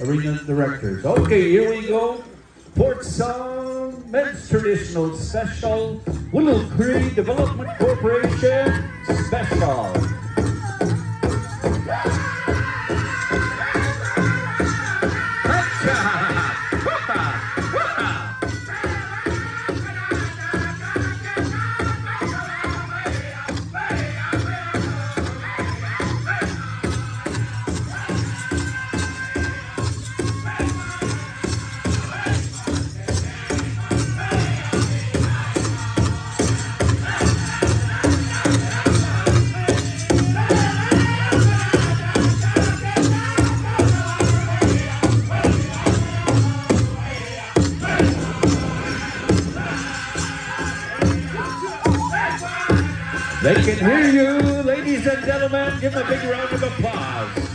arena directors. Okay, here we go. Port Song Men's Traditional Special, Willow Cree Development Corporation Special. They can hear you, ladies and gentlemen. Give them a big round of applause.